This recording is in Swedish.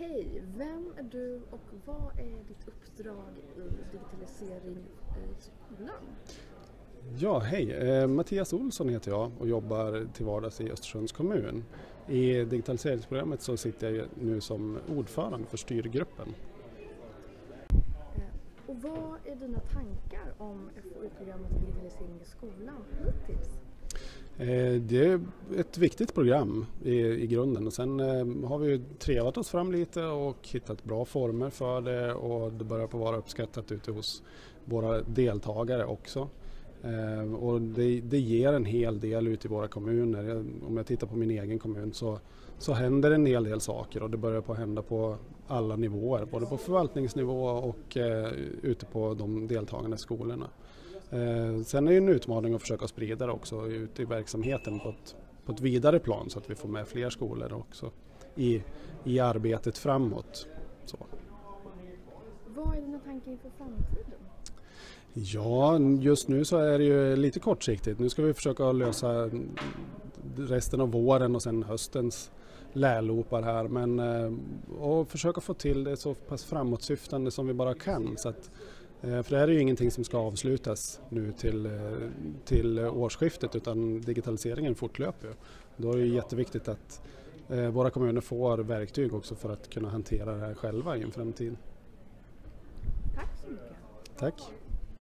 Hej, vem är du och vad är ditt uppdrag i digitalisering i skolan? Ja, hej. Eh, Mattias Olsson heter jag och jobbar till vardags i Östersunds kommun. I digitaliseringsprogrammet så sitter jag nu som ordförande för styrgruppen. Eh, och vad är dina tankar om FoU-programmet digitalisering i skolan hittills? Eh, det är ett viktigt program i, i grunden och sen eh, har vi trevat oss fram lite och hittat bra former för det och det börjar på vara uppskattat ute hos våra deltagare också. Eh, och det, det, ger en hel del ute i våra kommuner. Om jag tittar på min egen kommun så, så händer en hel del saker och det börjar på att hända på alla nivåer, både på förvaltningsnivå och ute på de deltagande skolorna. Eh, sen är det en utmaning att försöka sprida det också ut i verksamheten på ett, på ett vidare plan så att vi får med fler skolor också i, i arbetet framåt. Så. Vad är dina tankar inför framtiden? Ja, just nu så är det ju lite kortsiktigt. Nu ska vi försöka lösa resten av våren och sen höstens lärlopar här men eh, och försöka få till det så pass framåtsyftande som vi bara kan. Så att, för det här är ju ingenting som ska avslutas nu till, eh, till årsskiftet utan digitaliseringen fortlöper. Då är det jätteviktigt att våra kommuner får verktyg också för att kunna hantera det här själva i en framtid. Tack så mycket. Tack.